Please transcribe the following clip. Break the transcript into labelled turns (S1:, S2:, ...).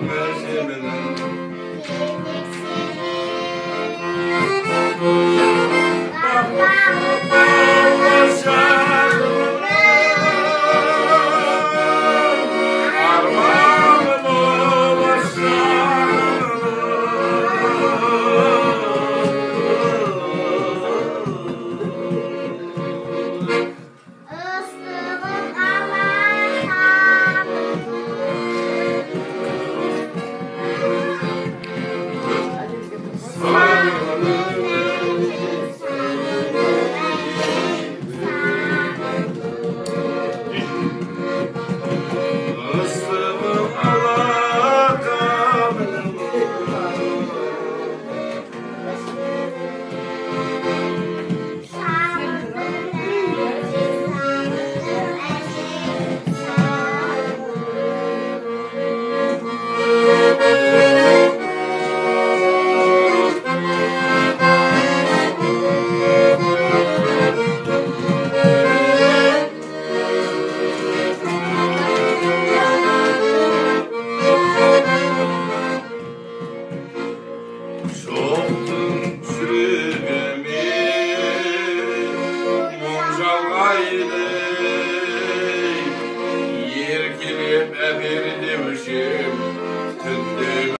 S1: mercy below. Pai,